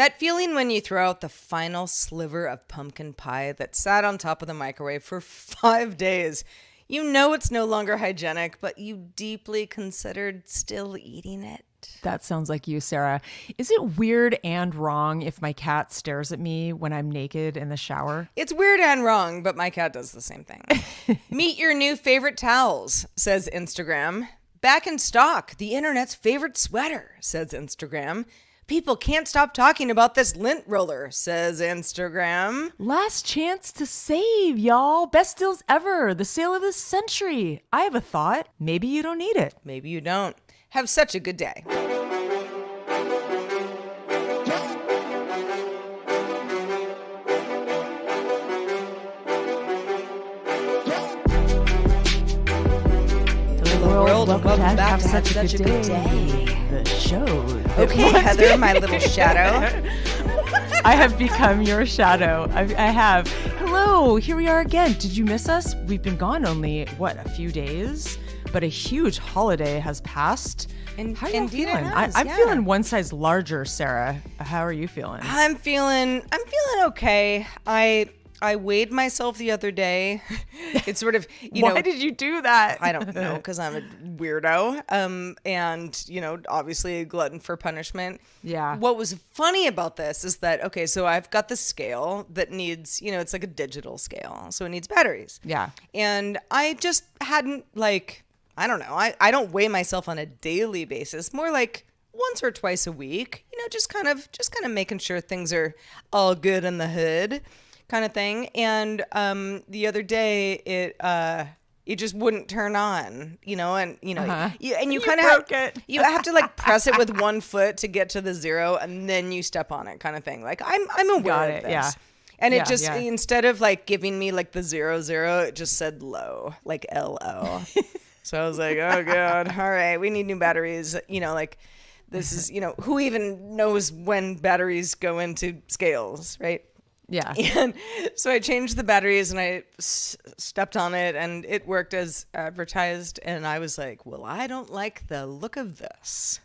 That feeling when you throw out the final sliver of pumpkin pie that sat on top of the microwave for five days. You know it's no longer hygienic, but you deeply considered still eating it. That sounds like you, Sarah. Is it weird and wrong if my cat stares at me when I'm naked in the shower? It's weird and wrong, but my cat does the same thing. Meet your new favorite towels, says Instagram. Back in stock, the internet's favorite sweater, says Instagram. People can't stop talking about this lint roller, says Instagram. Last chance to save, y'all. Best deals ever. The sale of the century. I have a thought. Maybe you don't need it. Maybe you don't. Have such a good day. World, welcome back to Have Such a Good Day. The show. Okay, Heather, my little shadow. I have become your shadow. I, I have. Hello, here we are again. Did you miss us? We've been gone only, what, a few days? But a huge holiday has passed. In- How are you feeling? I, has, I'm yeah. feeling one size larger, Sarah. How are you feeling? I'm feeling I'm feeling okay. I I weighed myself the other day. it's sort of you know. Why did you do that? I don't know because I'm a weirdo. Um, and you know, obviously a glutton for punishment. Yeah. What was funny about this is that okay, so I've got the scale that needs, you know, it's like a digital scale, so it needs batteries. Yeah. And I just hadn't like, I don't know, I I don't weigh myself on a daily basis, more like once or twice a week. You know, just kind of just kind of making sure things are all good in the hood kind of thing. And um, the other day, it uh, it just wouldn't turn on, you know, and you know, Uh-huh. you, and you, You kind of broke it. you have to like press it with one foot to get to the zero, and then you step on it, kind of thing. Like I'm I'm aware Got of it, this. yeah. And Yeah, it just yeah. instead of like giving me like the zero zero, it just said low, like L O. so I was like, oh god, all right, we need new batteries. You know, like this is you know who even knows when batteries go into scales, right? Yeah. And so I changed the batteries and I s- stepped on it and it worked as advertised. And I was like, well, I don't like the look of this.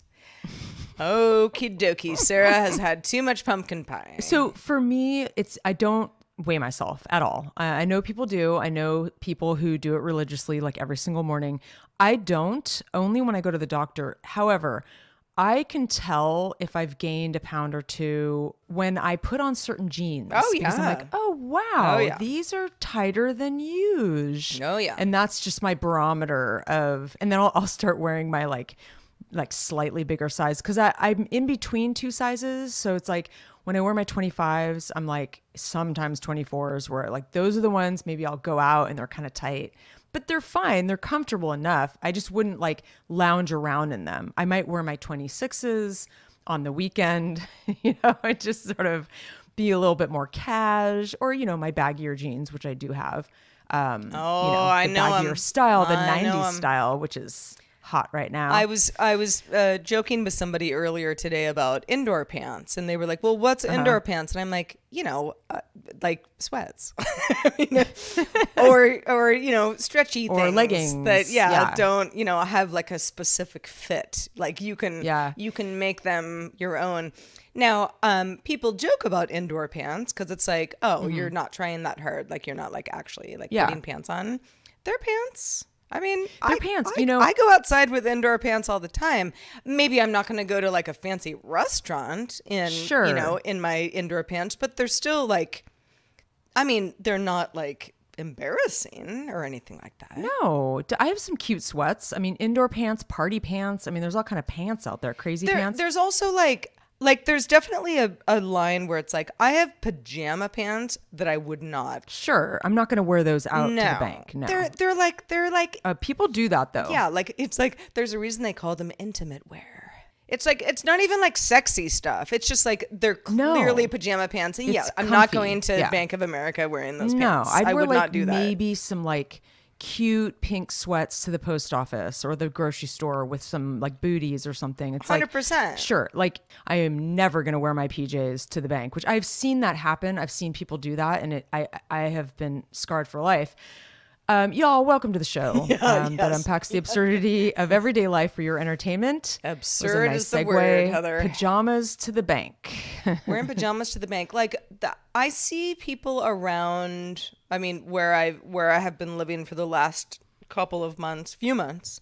Okie dokie. Sarah has had too much pumpkin pie. So for me, it's I don't weigh myself at all. I, I know people do. I know people who do it religiously, like every single morning. I don't. Only when I go to the doctor. However. I can tell if I've gained a pound or two when I put on certain jeans. Oh, Because I'm like, oh wow, Oh, yeah. these are tighter than usual. Oh, yeah. And that's just my barometer of and then I'll, I'll start wearing my like like slightly bigger size because i'm in between two sizes so it's like when i wear my 25s i'm like sometimes 24s where like those are the ones maybe i'll go out and they're kind of tight but they're fine. They're comfortable enough. I just wouldn't like lounge around in them. I might wear my 26s on the weekend you know it just sort of be a little bit more cash or you know my baggier jeans which i do have um Oh, you know, I know baggier style the I know style which is hot right now. I was I was uh, joking with somebody earlier today about indoor pants, and they were like, "Well, what's Uh-huh. indoor pants?" And I'm like, you know, uh, like sweats, or or you know, stretchy Or things leggings, that yeah, yeah. don't you know have like a specific fit. Like you can Yeah. you can make them your own. Now, um, people joke about indoor pants because it's like, oh, you're not trying that hard. Like you're not like actually like Mm-hmm. Yeah. putting pants on. They're pants. I mean, They're I, pants, I- you know- I go outside with indoor pants all the time. Maybe I'm not going to go to like a fancy restaurant in Sure. you know in my indoor pants, but they're still like, I mean, they're not like embarrassing or anything like that. No, I have some cute sweats. I mean, indoor pants, party pants. I mean, there's all kind of pants out there. Crazy There, pants. there's also like like there's definitely a, a line where it's like I have pajama pants that I would not. Sure, I'm not going to wear those out no, to the bank. No, they're they're like they're like uh, people do that though. Yeah, like it's like there's a reason they call them intimate wear. It's like it's not even like sexy stuff. It's just like they're No. clearly pajama pants. And yeah, I'm not going to Yeah. Bank of America wearing those no, pants. I'd I would like not do that. maybe some like cute pink sweats to the post office or the grocery store with some like booties or something. It's like 100%. Sure, like I am never going to wear my PJs to the bank, which I've seen that happen. I've seen people do that and it I I have been scarred for life. Um, y'all, welcome to the show um, that unpacks the absurdity of everyday life for your entertainment. Absurd nice is the segue. word, Heather. Pajamas to the bank. wearing pajamas to the bank like the, i see people around i mean where i where i have been living for the last couple of months few months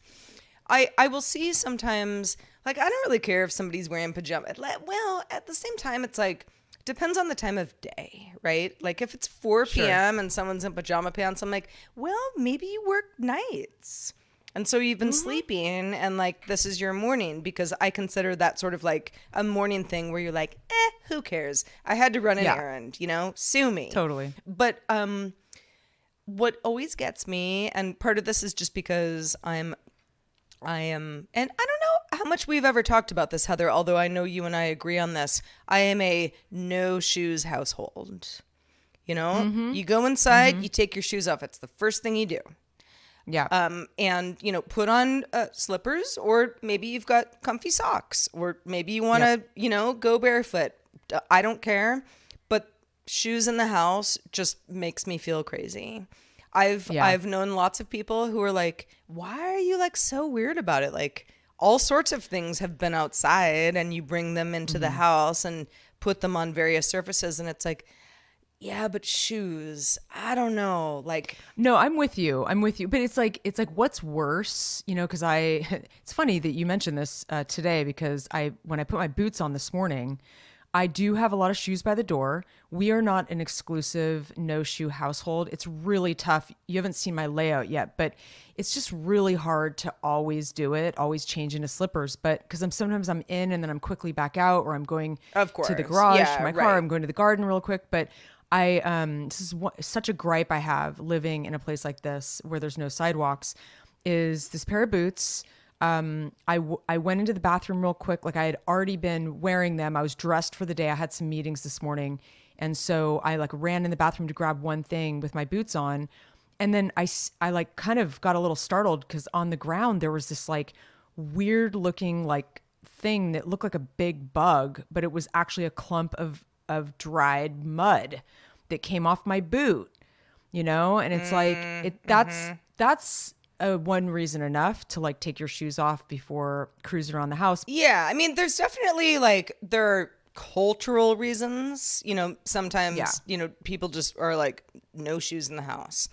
i i will see sometimes like i don't really care if somebody's wearing pajamas well at the same time it's like depends on the time of day right like if it's 4 p.m and someone's in pajama pants i'm like well maybe you work nights and so you've been Mm-hmm. sleeping and like this is your morning because I consider that sort of like a morning thing where you're like, eh, who cares? I had to run an Yeah. errand, you know, sue me. Totally. But um what always gets me, and part of this is just because I'm I am and I don't know how much we've ever talked about this, Heather, although I know you and I agree on this. I am a no shoes household. You know? Mm-hmm. You go inside, you take your shoes off. It's the first thing you do yeah. um, and you know put on uh, slippers or maybe you've got comfy socks or maybe you want to Yep. you know go barefoot I don't care but shoes in the house just makes me feel crazy i've Yeah. i've known lots of people who are like why are you like so weird about it like all sorts of things have been outside and you bring them into the house and put them on various surfaces and it's like yeah but shoes i don't know like No, I'm with you. I'm with you. But it's like it's like what's worse, you know? Because I, it's funny that you mentioned this uh, today because I when I put my boots on this morning, I do have a lot of shoes by the door. We are not an exclusive no shoe household. It's really tough. You haven't seen my layout yet, but it's just really hard to always do it, always change into slippers. But because I'm sometimes I'm in and then I'm quickly back out, or I'm going Of course. to the garage Yeah, to my car. right. I'm going to the garden real quick, but I um this is one, such a gripe I have living in a place like this where there's no sidewalks is this pair of boots. Um, I, w- I went into the bathroom real quick. Like I had already been wearing them. I was dressed for the day. I had some meetings this morning. And so I like ran in the bathroom to grab one thing with my boots on. And then I, I like kind of got a little startled because on the ground there was this like weird looking like thing that looked like a big bug, but it was actually a clump of of dried mud that came off my boot. You know, and it's like it that's that's uh, one reason enough to like take your shoes off before cruising around the house. Yeah, I mean, there's definitely like there are cultural reasons. You know, sometimes Yeah. you know people just are like no shoes in the house.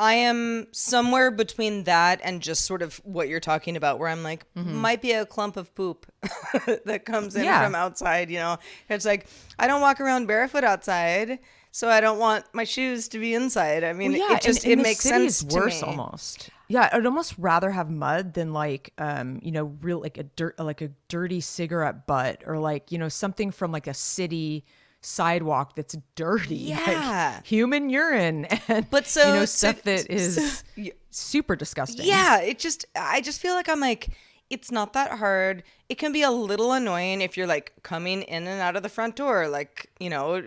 I am somewhere between that and just sort of what you're talking about, where I'm like, might be a clump of poop that comes in Yeah. from outside. You know, it's like I don't walk around barefoot outside, so I don't want my shoes to be inside. I mean, yeah, it just and, and it makes sense worse almost. Yeah, I'd almost rather have mud than like um, you know, real like a dirt like a dirty cigarette butt or like, you know, something from like a city sidewalk that's dirty. Yeah. Like human urine and But so- you know, so- stuff that is Yeah. super disgusting. Yeah, it just I just feel like I'm like it's not that hard. It can be a little annoying if you're like coming in and out of the front door like, you know,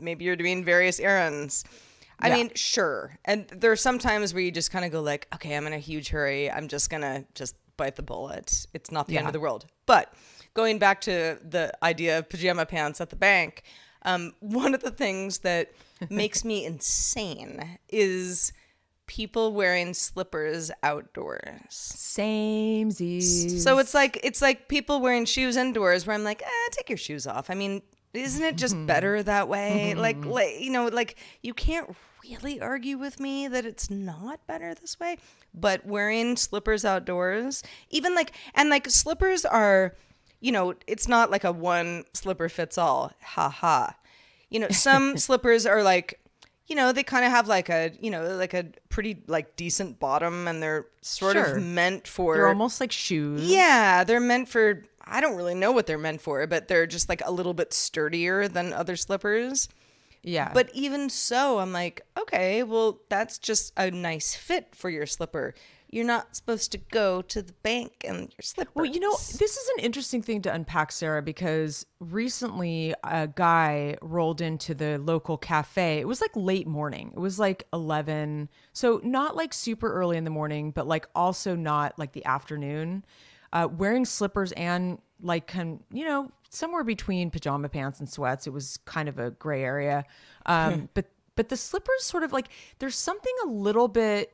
maybe you're doing various errands. I Yeah. mean, sure. And there are some times where you just kind of go like, okay, I'm in a huge hurry. I'm just going to just bite the bullet. It's not the end of the world. But going back to the idea of pajama pants at the bank, um, one of the things that makes me insane is people wearing slippers outdoors. Same So it's like it's like people wearing shoes indoors where I'm like, eh, take your shoes off. I mean, isn't it just mm-hmm. better that way? like, mm-hmm. like you know, like you can't really argue with me that it's not better this way. But wearing slippers outdoors, even like and like slippers are, you know, it's not like a one slipper fits all. Ha ha. You know, some slippers are like you know, they kind of have like a, you know, like a pretty like decent bottom and they're sort Sure. of meant for they're almost like shoes. yeah, they're meant for. I don't really know what they're meant for, but they're just like a little bit sturdier than other slippers. Yeah. But even so, I'm like, okay, well, that's just a nice fit for your slipper. You're not supposed to go to the bank and your slippers. Well, you know, this is an interesting thing to unpack, Sarah, because recently a guy rolled into the local cafe. It was like late morning. It was like 11. So not like super early in the morning, but like also not like the afternoon. Uh, wearing slippers and like, can you know, somewhere between pajama pants and sweats. It was kind of a gray area. Um, but but the slippers sort of like there's something a little bit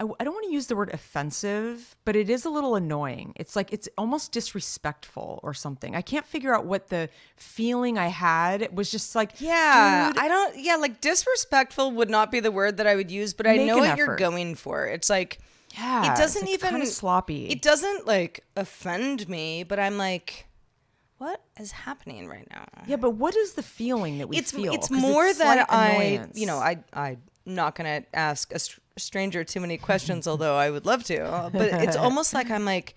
I, I don't want to use the word offensive, but it is a little annoying. It's like it's almost disrespectful or something. I can't figure out what the feeling I had It was just like, Yeah, I don't. Yeah, like disrespectful would not be the word that I would use, but I know what you're going for. It's like, Yeah, it doesn't like, even sloppy. It doesn't like offend me, but I'm like, what is happening right now? yeah, but what is the feeling that we it's feel? it's more slight that I, you know, I I'm not gonna ask a str- stranger too many questions, although I would love to. But it's almost like I'm like,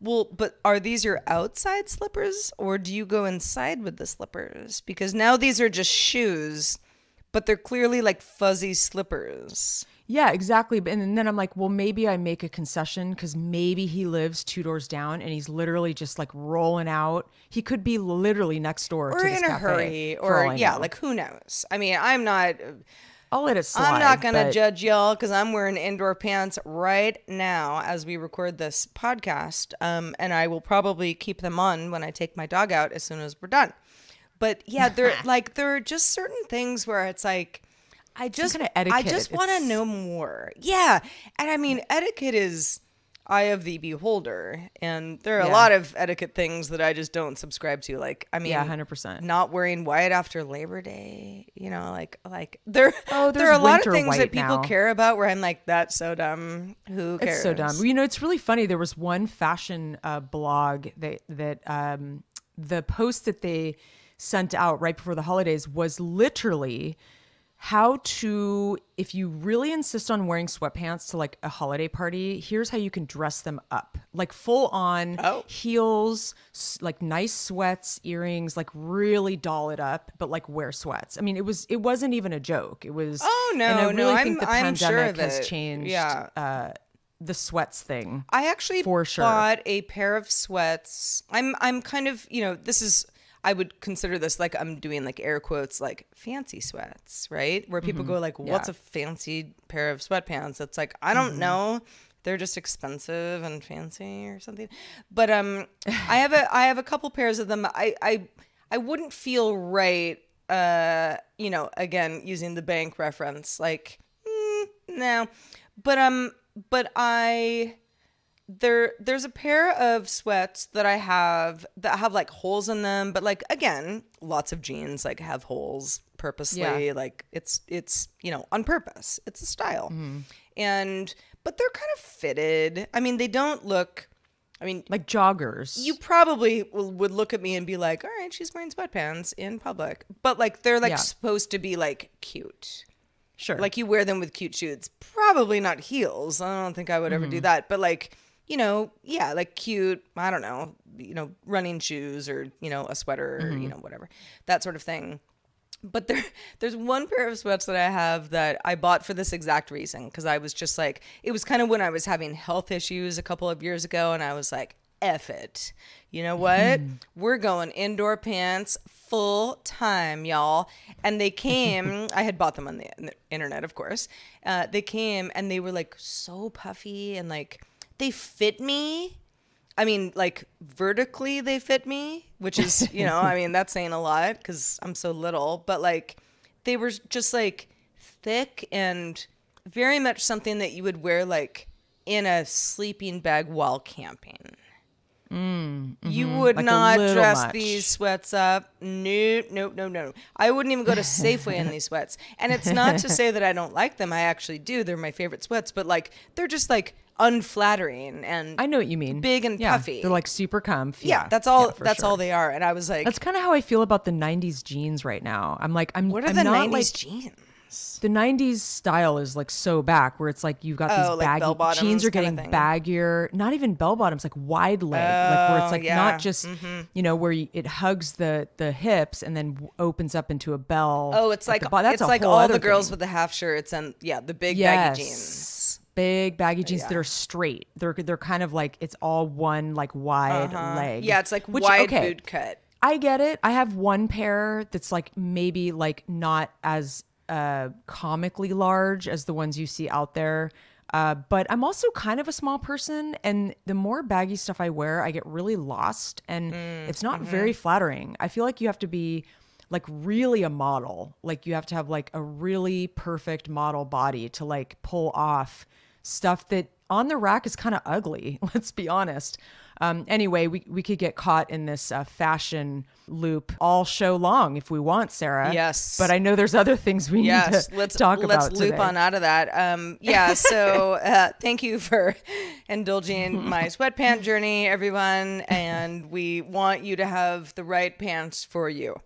well, but are these your outside slippers, or do you go inside with the slippers? Because now these are just shoes, but they're clearly like fuzzy slippers. Yeah, exactly. But- And then I'm like, well, maybe I make a concession because maybe he lives two doors down and he's literally just like rolling out. He could be literally next door Or to in a hurry, or yeah, know. like who knows? I mean, I'm not. I'll let it slide. I'm not gonna but- judge y'all because I'm wearing indoor pants right now as we record this podcast, um, and I will probably keep them on when I take my dog out as soon as we're done. But yeah, there like there are just certain things where it's like I just kinda I just want to know more. Yeah, and I mean etiquette is eye of the beholder, and there are a lot of etiquette things that I just don't subscribe to. Like I mean, Yeah, 100%. not wearing white after Labor Day. You know, like like there. Oh, there are a lot of things that people now. care about where I'm like, that's so dumb. Who cares? It's so dumb. You know, it's really funny. There was one fashion uh, blog that that um, the post that they sent out right before the holidays was literally how to if you really insist on wearing sweatpants to like a holiday party here's how you can dress them up like full on Oh. heels like nice sweats earrings like really doll it up but like wear sweats i mean it was it wasn't even a joke it was Oh, no, and i no, really think I'm- the I'm sure pandemic of has changed Yeah. uh the sweats thing I actually For sure. bought a pair of sweats. I'm I'm kind of you know this is I would consider this like I'm doing like air quotes like fancy sweats, right? Where people go like, "What's Mm-hmm. Yeah. a fancy pair of sweatpants?" It's like I don't Mm-hmm. know. They're just expensive and fancy or something. But um, I have a I have a couple pairs of them. I I I wouldn't feel right. Uh, you know, again using the bank reference, like mm, no, but um, but I there there's a pair of sweats that I have that have like holes in them, but like again, lots of jeans like have holes purposely. Yeah. Like it's it's you know on purpose. It's a style, Mm-hmm. and but they're kind of fitted. I mean, they don't look. I mean, like joggers you probably will, would look at me and be like, "All right, she's wearing sweatpants in public," but like they're like Yeah. supposed to be like cute. sure Like you wear them with cute shoes. Probably not heels. I don't think I would ever Mm-hmm. do that. But like, you know, yeah, like cute, I don't know, you know, running shoes or, you know, a sweater or, Mm-hmm. you know, whatever. That sort of thing. But there there's one pair of sweats that I have that I bought for this exact reason because I was just like it was kind of when I was having health issues a couple of years ago and I was like F it. You know what? We're going indoor pants full time, y'all. And they came, I had bought them on the, on the internet, of course. Uh, they came and they were like so puffy and like they fit me. I mean, like vertically they fit me, which is, you know, I mean, that's saying a lot because I'm so little, but like they were just like thick and very much something that you would wear like in a sleeping bag while camping. You would Mm, Like not dress much. these sweats up. No, no, no, no. I wouldn't even go to Safeway in these sweats. And it's not to say that I don't like them. I actually do. They're my favorite sweats, but like they're just like unflattering and I know what you mean. Big and yeah, puffy. They're like super comf. yeah, that's all. yeah, that's sure. all they are. And I was like, That's kind of how I feel about the '90s jeans right now. I'm like, I'm. what are I'm the not '90s like, jeans? The '90s style is like so back, where it's like you've got Oh, these baggy bell-bottoms jeans are getting baggier. Not even bell bottoms, like wide leg, like where Oh, it's like yeah. not just you know where you, it hugs the the hips and then w- opens up into a bell. Oh, it's like bo- that's it's like all the girls thing. with the half shirts and yeah, the big yes. baggy jeans. Big baggy jeans that are straight. They're they're kind of like it's all one like wide leg. Uh-huh. Yeah, it's like Which, wide okay, boot cut. I get it. I have one pair that's like maybe like not as uh comically large as the ones you see out there. Uh, but I'm also kind of a small person, and the more baggy stuff I wear, I get really lost, and it's not very flattering. I feel like you have to be like really a model, like you have to have like a really perfect model body to like pull off stuff that on the rack is kind of ugly. Let's be honest. Um, anyway, we, we could get caught in this uh, fashion loop all show long if we want, Sarah. Yes. But I know there's other things we yes, need to let's talk let's about loop today. on out of that. Um, yeah. So uh, thank you for indulging my sweatpant journey, everyone, and we want you to have the right pants for you.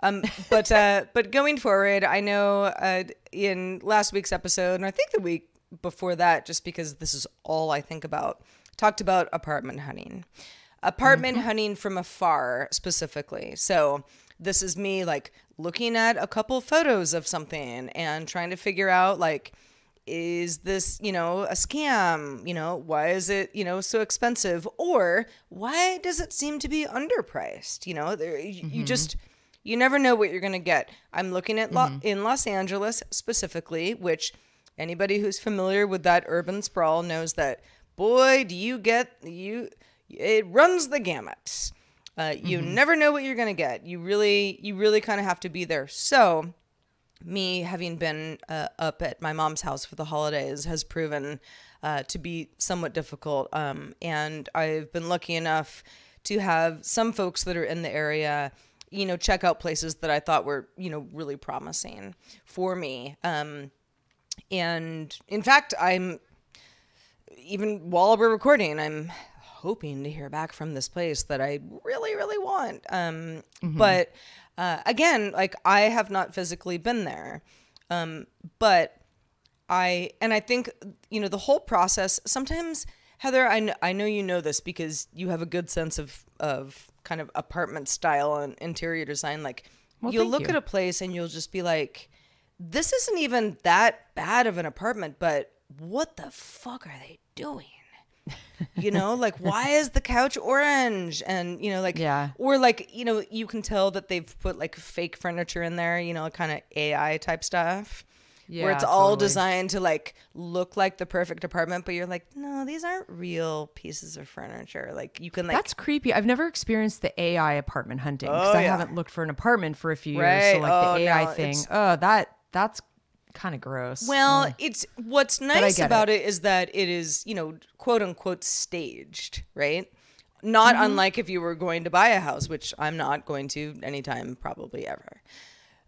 Um, but uh, but going forward, I know uh, in last week's episode, and I think the week before that, just because this is all I think about, talked about apartment hunting. Apartment mm-hmm. hunting from afar specifically. So this is me like looking at a couple photos of something and trying to figure out like is this you know a scam? You know why is it you know so expensive? Or why does it seem to be underpriced? You know there you, you just you never know what you're going to get. I'm looking at Lo- mm-hmm. in los angeles specifically which anybody who's familiar with that urban sprawl knows that boy do you get you it runs the gamut uh, you never know what you're going to get you really you really kind of have to be there so me having been uh, up at my mom's house for the holidays has proven uh, to be somewhat difficult. Um, and I've been lucky enough to have some folks that are in the area, you know, check out places that I thought were, you know, really promising for me. Um, and in fact, I'm even while we're recording, I'm hoping to hear back from this place that I really, really want. Um, But uh, again, like I have not physically been there, um, but I and I think you know the whole process. Sometimes, Heather, I, kn- I know you know this because you have a good sense of of kind of apartment style and interior design. Like Well, you'll look you. at a place and you'll just be like, "This isn't even that bad of an apartment, but what the fuck are they doing?" you know like why is the couch orange and you know like Yeah. or like you know you can tell that they've put like fake furniture in there you know kind of ai type stuff where Yeah, it's all totally. designed to like look like the perfect apartment but you're like no these aren't real pieces of furniture like you can like That's creepy. I've never experienced the AI apartment hunting because Oh, I yeah. haven't looked for an apartment for a few years. So like Oh, the AI no, thing, oh that that's kind of gross. Well, it's what's nice about it is that it is, you know, quote unquote staged, right? Not Mm-hmm. unlike if you were going to buy a house, which I'm not going to anytime probably ever.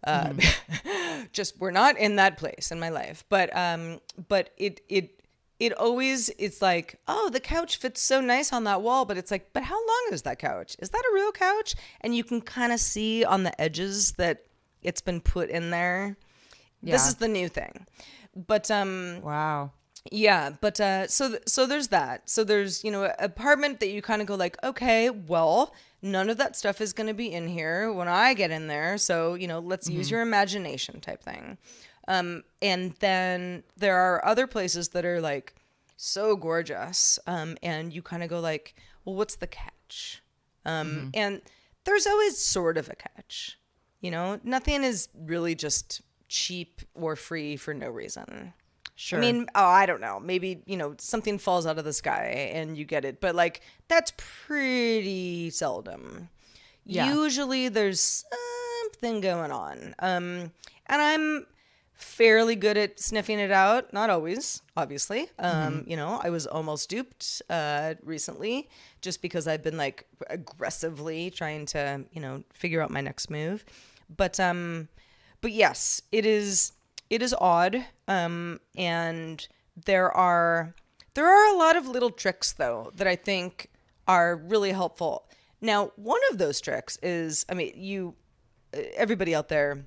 Uh, Mm-hmm. just we're not in that place in my life, but um, but it it it always it's like oh the couch fits so nice on that wall, but it's like but how long is that couch? Is that a real couch? And you can kind of see on the edges that it's been put in there. This is the new thing. But um wow. yeah, but uh so th- so there's that. So there's, you know, an apartment that you kind of go like, "Okay, well, none of that stuff is going to be in here when I get in there. So, you know, let's use your imagination type thing." Um and then there are other places that are like so gorgeous. Um and you kind of go like, "Well, what's the catch?" Um and there's always sort of a catch. You know, nothing is really just cheap or free for no reason. Sure. I mean, oh, I don't know. Maybe, you know, something falls out of the sky and you get it. But like that's pretty seldom. Yeah. Usually there's something going on. Um and I'm fairly good at sniffing it out. Not always, obviously. Um, you know, I was almost duped uh recently just because I've been like aggressively trying to, you know, figure out my next move. But um but yes, it is it is odd. Um and there are there are a lot of little tricks though that I think are really helpful. Now, one of those tricks is I mean, you everybody out there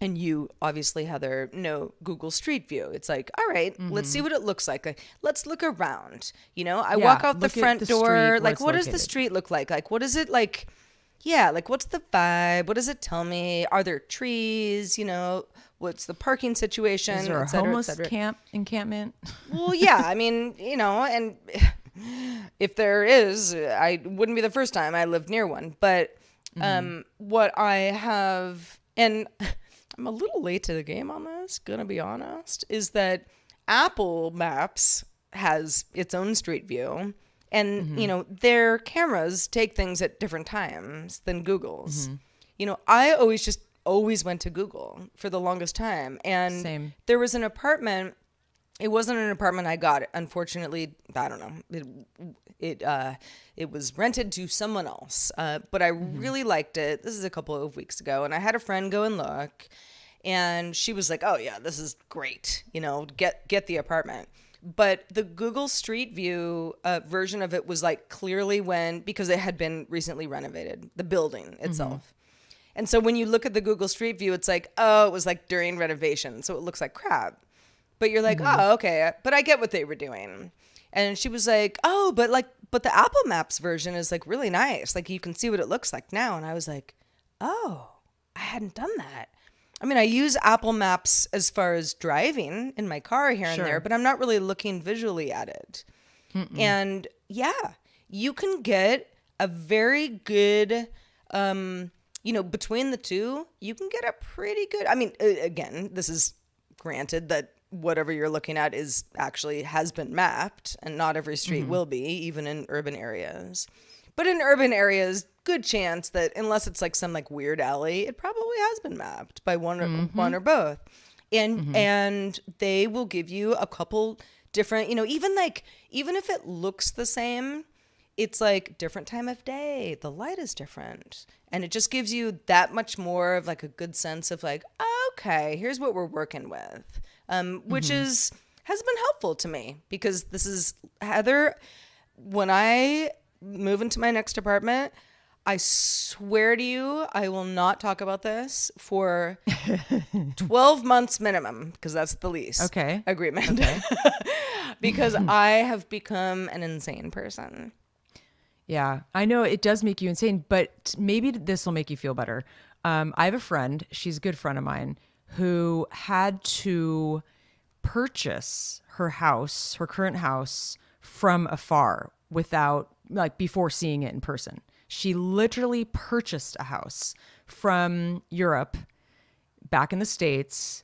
and you obviously heather know google street view it's like all right, let's see what it looks like. like let's look around you know i Yeah, walk out the front the door like what does the street look like like what is it like yeah like what's the vibe what does it tell me are there trees you know what's the parking situation Is there a cetera, homeless camp encampment? Well, yeah, I mean, you know, and if there is, I wouldn't be the first time I lived near one. But um, what I have, and I'm a little late to the game on this, gonna be honest, is that Apple Maps has its own street view. And, you know, their cameras take things at different times than Google's. You know, I always just always went to Google for the longest time. And Same. there was an apartment it wasn't an apartment I got. Unfortunately, I don't know. It it uh, it was rented to someone else. Uh, but I really liked it. This is a couple of weeks ago, and I had a friend go and look, and she was like, "Oh yeah, this is great. You know, get get the apartment." But the Google Street View uh, version of it was like clearly when because it had been recently renovated, the building itself. And so when you look at the Google Street View, it's like, oh, it was like during renovation, so it looks like crap. But you're like, oh, okay, but I get what they were doing. And she was like, oh, but like, but the Apple Maps version is like really nice. Like you can see what it looks like now. And I was like, oh, I hadn't done that. I mean, I use Apple Maps as far as driving in my car here and there, but I'm not really looking visually at it. And yeah, you can get a very good, um, you know, between the two, you can get a pretty good. I mean, again, this is granted that whatever you're looking at is actually has been mapped, and not every street will be, even in urban areas. But in urban areas, good chance that unless it's like some like weird alley, it probably has been mapped by one or mm-hmm. one or both. And mm-hmm. and they will give you a couple different, you know, even like even if it looks the same, it's like different time of day, the light is different. And it just gives you that much more of like a good sense of like, okay, here's what we're working with. Um, which mm-hmm. is has been helpful to me because this is Heather when I move into my next apartment, I swear to you, I will not talk about this for 12 months minimum because that's the lease Okay. agreement. because I have become an insane person. Yeah, I know it does make you insane, but maybe this will make you feel better. Um, I have a friend, she's a good friend of mine, who had to purchase her house, her current house, from afar without, like, before seeing it in person. She literally purchased a house from Europe back in the States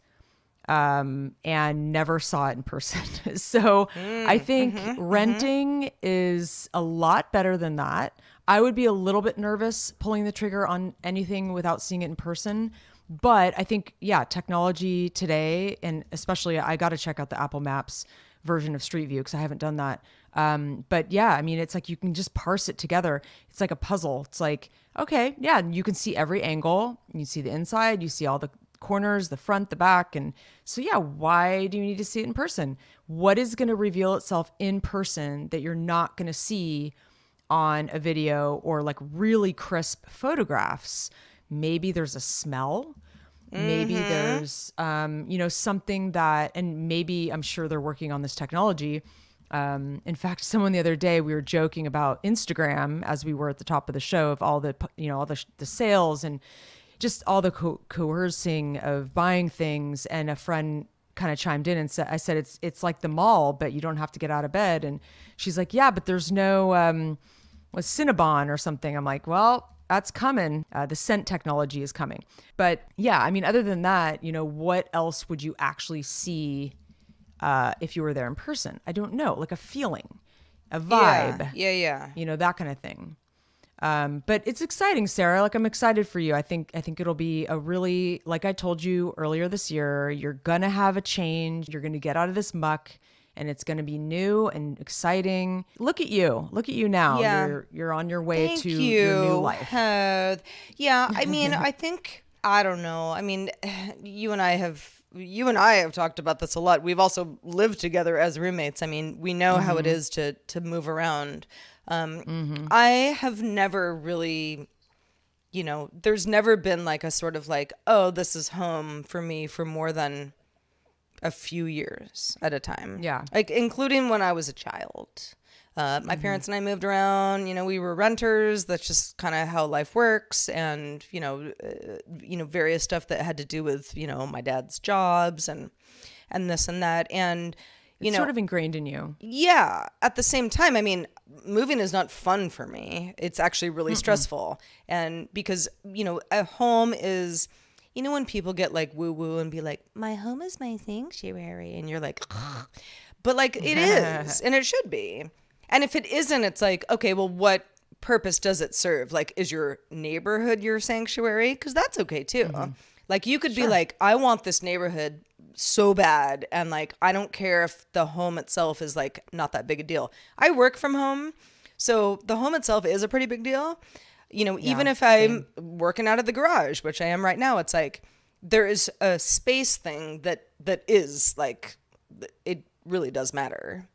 um, and never saw it in person. so I mm, think mm-hmm, mm-hmm. renting is a lot better than that. I would be a little bit nervous pulling the trigger on anything without seeing it in person. But I think, yeah, technology today, and especially I got to check out the Apple Maps version of Street View because I haven't done that. Um, but yeah, I mean, it's like you can just parse it together. It's like a puzzle. It's like, okay, yeah, you can see every angle. You see the inside, you see all the corners, the front, the back. And so, yeah, why do you need to see it in person? What is going to reveal itself in person that you're not going to see on a video or like really crisp photographs? Maybe there's a smell. Maybe there's, um, you know, something that, and maybe I'm sure they're working on this technology. Um, in fact, someone the other day we were joking about Instagram as we were at the top of the show of all the, you know, all the the sales and just all the co- coercing of buying things. And a friend kind of chimed in and said, "I said it's it's like the mall, but you don't have to get out of bed." And she's like, "Yeah, but there's no um, with Cinnabon or something." I'm like, "Well." That's coming. Uh, the scent technology is coming. But yeah, I mean, other than that, you know, what else would you actually see uh, if you were there in person? I don't know, like a feeling, a vibe, Yeah, yeah, yeah. you know, that kind of thing. Um, but it's exciting, Sarah. Like I'm excited for you. I think I think it'll be a really like I told you earlier this year. You're gonna have a change. You're gonna get out of this muck, and it's gonna be new and exciting. Look at you. Look at you now. Yeah. You're you're on your way Thank to you. your new life. Heath. yeah, I mean, I think I don't know. I mean, you and I have you and I have talked about this a lot. We've also lived together as roommates. I mean, we know how it Mm-hmm. is to to move around. Um, I have never really you know, there's never been like a sort of like, oh, this is home for me for more than a few years at a time. Yeah. Like, including when I was a child. Uh, my parents and I moved around. You know, we were renters. That's just kind of how life works, and you know, uh, you know, various stuff that had to do with you know my dad's jobs and and this and that, and you It's know, sort of ingrained in you. yeah. At the same time i mean moving is not fun for me. It's actually really stressful. And because you know a home is you know when people get like woo woo and be like my home is my sanctuary and you're like but like it is and it should be and if it isn't it's like okay well what purpose does it serve like is your neighborhood your sanctuary because that's okay too mm-hmm. like you could be like i want this neighborhood so bad and like I don't care if the home itself is like not that big a deal. I work from home, so the home itself is a pretty big deal. You know, even if I'm working out of the garage, which I am right now, it's like there is a space thing that that is like it really does matter.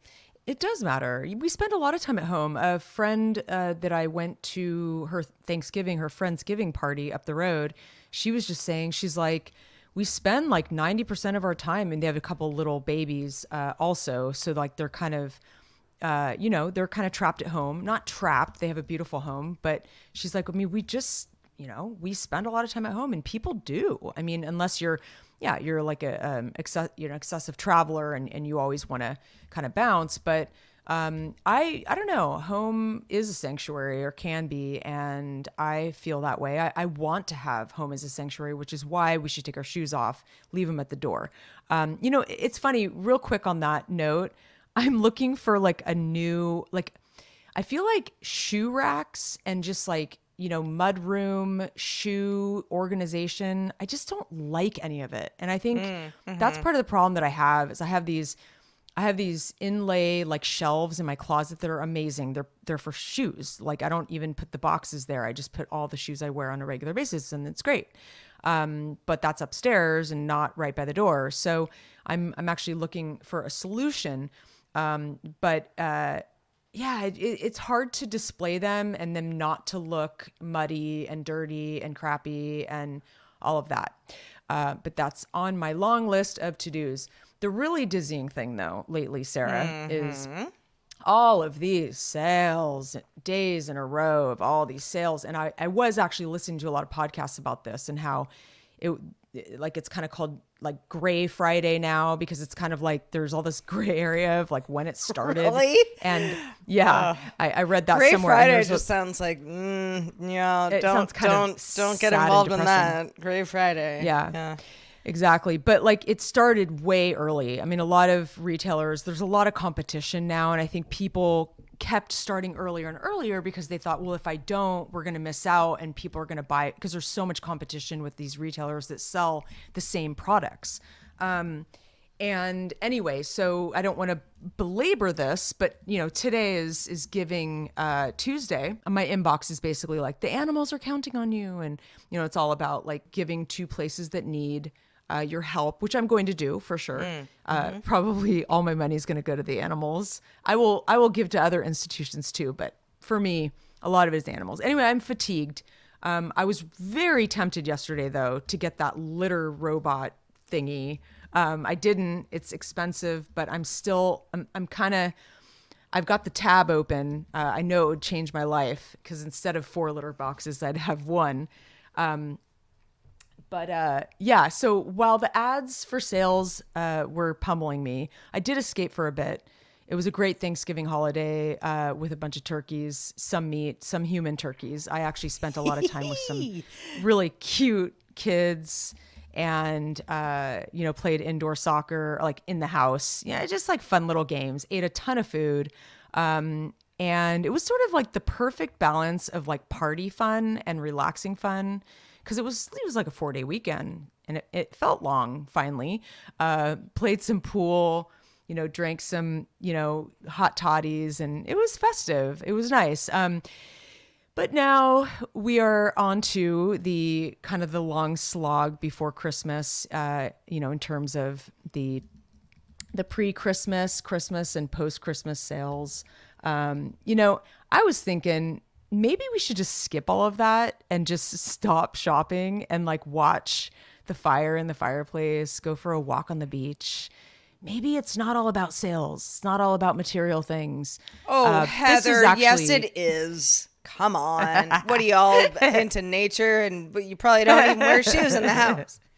It does matter. We spend a lot of time at home. A friend uh, that I went to her Thanksgiving, her friend's giving party up the road, she was just saying, she's like, we spend like 90% of our time, and they have a couple little babies uh, also. So, like, they're kind of, uh, you know, they're kind of trapped at home. Not trapped, they have a beautiful home. But she's like, I mean, we just, you know, we spend a lot of time at home, and people do. I mean, unless you're, yeah, you're like a um, excess, you're an excessive traveler, and, and you always want to kind of bounce. But um, I I don't know. Home is a sanctuary or can be, and I feel that way. I, I want to have home as a sanctuary, which is why we should take our shoes off, leave them at the door. Um, you know, it's funny. Real quick on that note, I'm looking for like a new like. I feel like shoe racks and just like you know mudroom shoe organization. I just don't like any of it, and I think that's part of the problem that I have is I have these I have these inlay like shelves in my closet that are amazing. They're they're for shoes. Like I don't even put the boxes there. I just put all the shoes I wear on a regular basis, and it's great. Um, but that's upstairs and not right by the door. So I'm I'm actually looking for a solution. Um, but uh, yeah, it, it- it's hard to display them and them not to look muddy and dirty and crappy and all of that. Uh, but that's on my long list of to dos. The really dizzying thing, though, lately, Sarah, is all of these sales days in a row of all these sales. And I, I was actually listening to a lot of podcasts about this and how it, like, it's kind of called like gray Friday now because it's kind of like there's all this gray area of like when it started. Really? And yeah, I, I read that Gray somewhere. Friday just sounds like, mm, yeah, It don't don't don't get involved in that. Gray Friday. Yeah. yeah. Exactly. But like it started way early. I mean, a lot of retailers, there's a lot of competition now. And I think people kept starting earlier and earlier because they thought, well, if I don't, we're going to miss out and people are going to buy it because there's so much competition with these retailers that sell the same products. Um, and anyway, so I don't want to belabor this, but you know, today is is Giving uh, Tuesday. My inbox is basically like the animals are counting on you, and you know, it's all about like giving to places that need uh, your help, which I'm going to do for sure. Uh, probably all my money is going to go to the animals. I will I will give to other institutions too, but for me, a lot of it is animals. Anyway, I'm fatigued. Um, I was very tempted yesterday though to get that litter robot thingy. Um, I didn't. It's expensive, but I'm still. I'm. I'm kind of. I've got the tab open. Uh, I know it would change my life because instead of four litter boxes, I'd have one. Um, but uh, yeah, so while the ads for sales uh, were pummeling me, I did escape for a bit. It was a great Thanksgiving holiday uh, with a bunch of turkeys, some meat, some human turkeys. I actually spent a lot of time with some really cute kids and uh, you know played indoor soccer like in the house yeah just like fun little games ate a ton of food um, and it was sort of like the perfect balance of like party fun and relaxing fun because it was it was like a four day weekend and it, it felt long finally. Uh, played some pool you know drank some you know hot toddies and it was festive. It was nice. Um, but now we are on to the kind of the long slog before Christmas, uh, you know, in terms of the the pre-Christmas, Christmas, and post-Christmas sales. Um, you know, I was thinking maybe we should just skip all of that and just stop shopping and like watch the fire in the fireplace, go for a walk on the beach. Maybe it's not all about sales. It's not all about material things. Oh, Uh, Heather, yes, it is. Come on. what are y'all into nature? And but you probably don't even wear shoes in the house.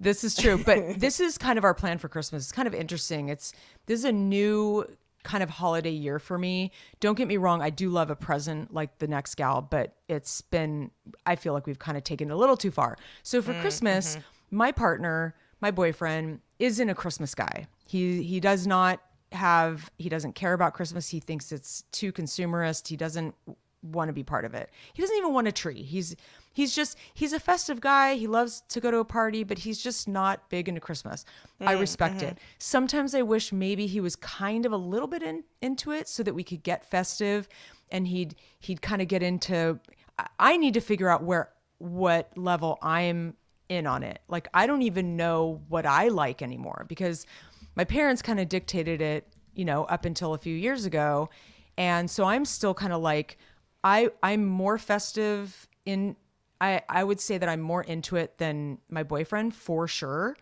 This is true, but this is kind of our plan for Christmas. It's kind of interesting. It's this is a new kind of holiday year for me. Don't get me wrong, I do love a present like the next gal, but it's been I feel like we've kind of taken it a little too far. So for mm, Christmas, mm-hmm. my partner, my boyfriend is in a Christmas guy. He he does not have he doesn't care about Christmas. He thinks it's too consumerist. He doesn't want to be part of it. He doesn't even want a tree. He's he's just he's a festive guy. He loves to go to a party, but he's just not big into Christmas. I mm, respect mm-hmm. it. Sometimes I wish maybe he was kind of a little bit in, into it so that we could get festive and he'd he'd kind of get into I- I need to figure out where what level I'm in on it. Like I don't even know what I like anymore because my parents kind of dictated it, you know, up until a few years ago. And so I'm still kind of like I I'm more festive in I I would say that I'm more into it than my boyfriend for sure.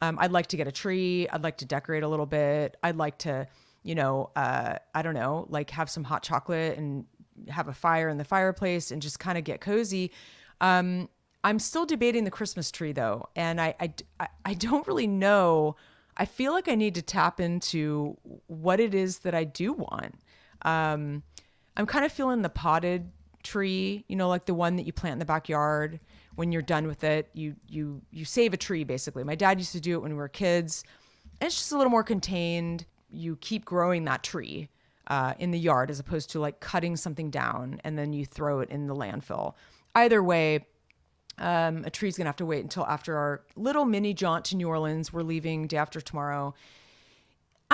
Um, I'd like to get a tree. I'd like to decorate a little bit. I'd like to, you know, uh, I don't know, like have some hot chocolate and have a fire in the fireplace and just kind of get cozy. Um, I'm still debating the Christmas tree though, and I, I, I- don't really know. I feel like I need to tap into what it is that I do want. Um, I'm kind of feeling the potted tree, you know, like the one that you plant in the backyard. When you're done with it, you you you save a tree basically. My dad used to do it when we were kids. And it's just a little more contained. You keep growing that tree uh, in the yard as opposed to like cutting something down and then you throw it in the landfill. Either way, um, a tree's gonna have to wait until after our little mini jaunt to New Orleans. We're leaving day after tomorrow.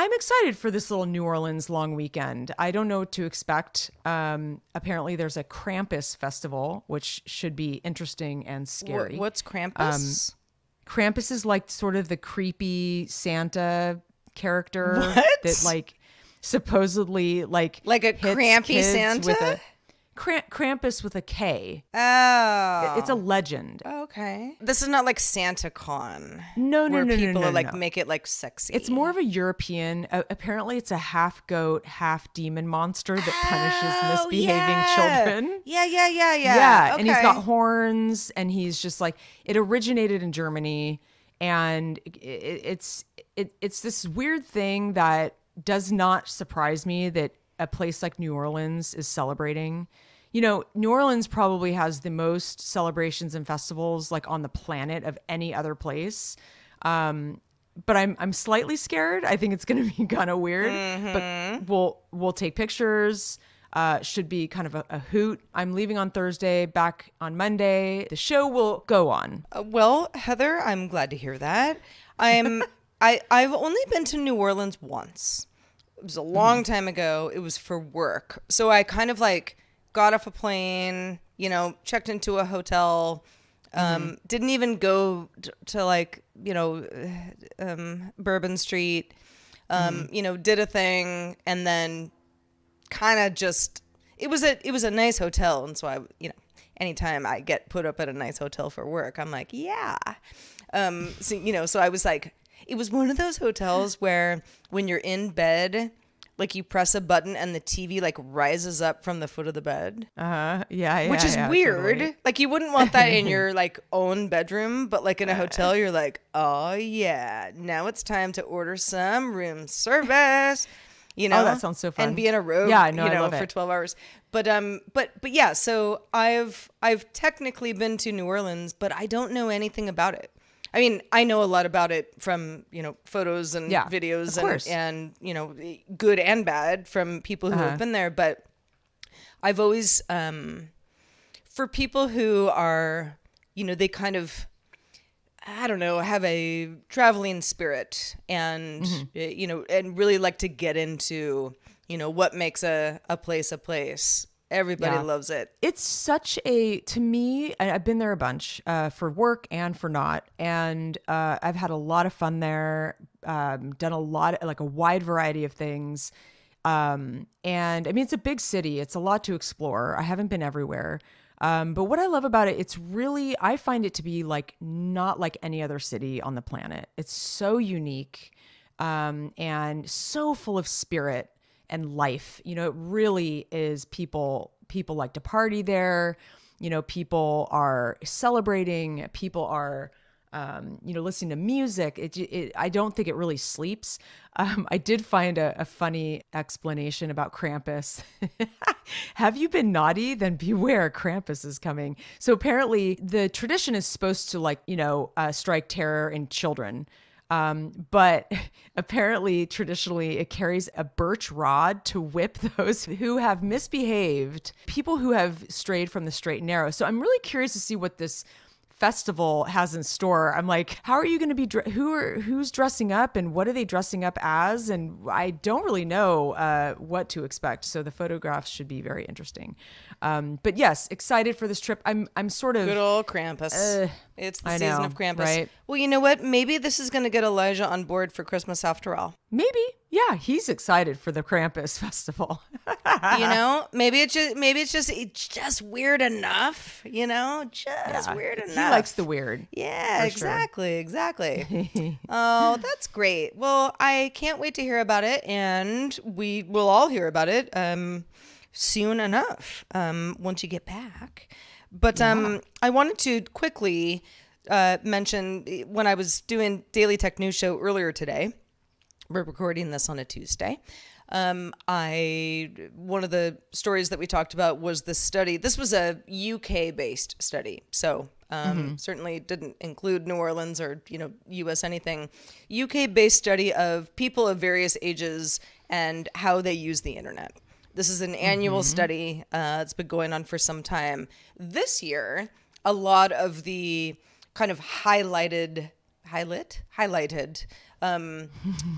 I'm excited for this little New Orleans long weekend. I don't know what to expect. Um, apparently, there's a Krampus festival, which should be interesting and Wh- scary. What's Krampus? Krampus is like sort of the creepy Santa character What? that like supposedly like Like a crampy Santa? with a Kramp- Krampus with a K. oh, It's a legend. okay. This is not like Santa Con. No, no, where no, no, people no, are like no. make it like sexy. It's more of a European. Uh, apparently, it's a half goat, half demon monster that punishes Oh, misbehaving yeah. children. Yeah, yeah, yeah, yeah. Yeah, and he's Okay. got horns, and he's just like it originated in Germany, and it, it, it's it, it's this weird thing that does not surprise me that a place like New Orleans is celebrating. You know, New Orleans probably has the most celebrations and festivals like on the planet of any other place. Um, but I'm I'm slightly scared. I think it's going to be kind of weird. But we'll we'll take pictures. Uh, should be kind of a, a hoot. I'm leaving on Thursday, back on Monday. The show will go on. Uh, well, Heather, I'm glad to hear that. I'm I I've only been to New Orleans once. It was a long time ago. It was for work. So I kind of like got off a plane, you know, checked into a hotel, um, didn't even go t- to like, you know, um, Bourbon Street, um, you know, did a thing and then kind of just it was a it was a nice hotel and so I you know anytime I get put up at a nice hotel for work I'm like yeah. Um so you know so I was like it was one of those hotels where when you're in bed like you press a button and the TV like rises up from the foot of the bed Uh huh. Yeah, yeah. which is yeah, weird totally. like you wouldn't want that in your like own bedroom but like in a hotel you're like oh yeah now it's time to order some room service you know Oh, that sounds so fun. and be in a robe Yeah, no, you I know for it. 12 hours but um but but yeah so i've i've technically been to new orleans but i don't know anything about it i mean i know a lot about it from you know photos and Yeah, videos course. and and you know good and bad from people who Uh-huh. have been there but i've always um for people who are you know they kind of I don't know, have a traveling spirit and, Mm-hmm. uh, you know, and really like to get into, you know, what makes a, a place a place. Everybody Yeah. loves it. it's such a to me I- i've been there a bunch uh, for work and for not and uh, i've had a lot of fun there um, done a lot like a wide variety of things um, and i mean it's a big city it's a lot to explore i haven't been everywhere um, but what i love about it it's really i find it to be like not like any other city on the planet it's so unique um, and so full of spirit and life. You know, it really is people people like to party there. You know, people are celebrating, people are um, you know, listening to music. It, it I don't think it really sleeps. Um, I did find a, a funny explanation about Krampus. Have you been naughty? Then beware, Krampus is coming. So apparently, the tradition is supposed to like you know uh, strike terror in children. Um, but apparently, traditionally, it carries a birch rod to whip those who have misbehaved, people who have strayed from the straight and narrow. So I'm really curious to see what this festival has in store. I'm like, how are you going to be? Dre- who are who's dressing up, and what are they dressing up as? And I don't really know uh, what to expect. So the photographs should be very interesting. Um, but yes, excited for this trip. I'm I'm sort of Good old Krampus. Uh, it's the I season know, of Krampus. right? Well, you know what? Maybe this is going to get Elijah on board for Christmas after all. maybe yeah, he's excited for the Krampus festival. you know, maybe it's just maybe it's just it's just weird enough. You know, just weird enough. he likes the weird. Yeah, sure. exactly, exactly. oh, that's great. Well, I can't wait to hear about it, and we will all hear about it um, soon enough um, once you get back. But um, I wanted to quickly uh, mention when I was doing Daily Tech News Show earlier today. We're recording this on a Tuesday. Um, I one of the stories that we talked about was the study. This was a UK based study, so um, certainly didn't include New Orleans or you know US anything. UK based study of people of various ages and how they use the internet. This is an annual study. Uh, it's been going on for some time. This year, a lot of the kind of highlighted, highlight, highlighted um,